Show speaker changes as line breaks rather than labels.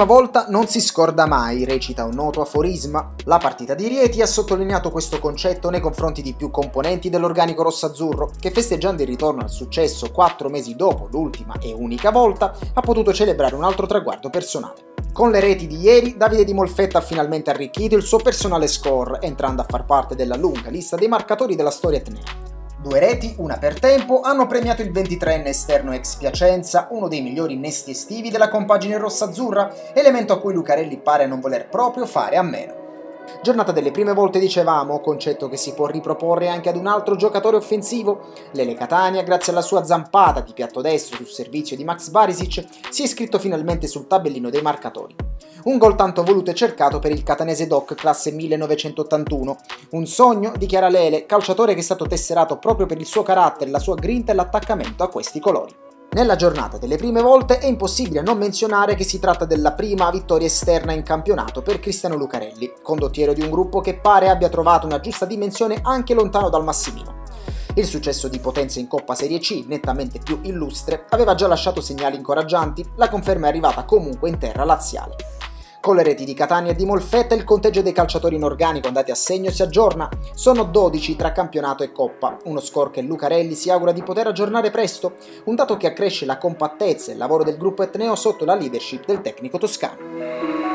prima volta non si scorda mai, recita un noto aforisma. La partita di Rieti ha sottolineato questo concetto nei confronti di più componenti dell'organico rossazzurro, che festeggiando il ritorno al successo quattro mesi dopo l'ultima e unica volta, ha potuto celebrare un altro traguardo personale. Con le reti di ieri, Davide Di Molfetta ha finalmente arricchito il suo personale score, entrando a far parte della lunga lista dei marcatori della storia etnea. Due reti, una per tempo, hanno premiato il 23enne esterno ex Piacenza, uno dei migliori innesti estivi della compagine rossa-azzurra, elemento a cui Lucarelli pare non voler proprio fare a meno. Giornata delle prime volte dicevamo, concetto che si può riproporre anche ad un altro giocatore offensivo. Lele Catania, grazie alla sua zampata di piatto destro sul servizio di Max Barisic, si è iscritto finalmente sul tabellino dei marcatori. Un gol tanto voluto e cercato per il catanese Doc classe 1981. Un sogno, dichiara Lele, calciatore che è stato tesserato proprio per il suo carattere, la sua grinta e l'attaccamento a questi colori. Nella giornata delle prime volte è impossibile non menzionare che si tratta della prima vittoria esterna in campionato per Cristiano Lucarelli, condottiero di un gruppo che pare abbia trovato una giusta dimensione anche lontano dal Massimino. Il successo di Potenza in Coppa Serie C, nettamente più illustre, aveva già lasciato segnali incoraggianti, la conferma è arrivata comunque in terra laziale. Con le reti di Catania e di Molfetta il conteggio dei calciatori in organico andati a segno si aggiorna. Sono 12 tra campionato e coppa, uno score che Lucarelli si augura di poter aggiornare presto, un dato che accresce la compattezza e il lavoro del gruppo etneo sotto la leadership del tecnico toscano.